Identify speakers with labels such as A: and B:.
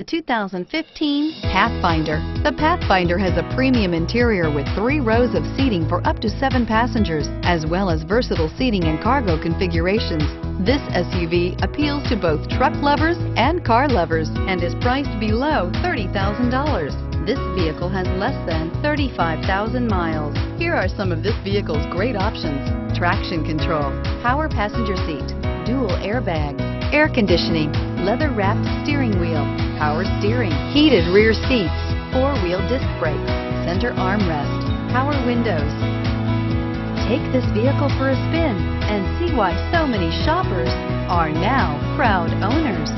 A: The 2015 Pathfinder. The Pathfinder has a premium interior with three rows of seating for up to seven passengers, as well as versatile seating and cargo configurations. This SUV appeals to both truck lovers and car lovers and is priced below $30,000. This vehicle has less than 35,000 miles. Here are some of this vehicle's great options. Traction control, power passenger seat, dual airbags, air conditioning, leather-wrapped steering wheel, power steering, heated rear seats, four-wheel disc brakes, center armrest, power windows. Take this vehicle for a spin and see why so many shoppers are now proud owners.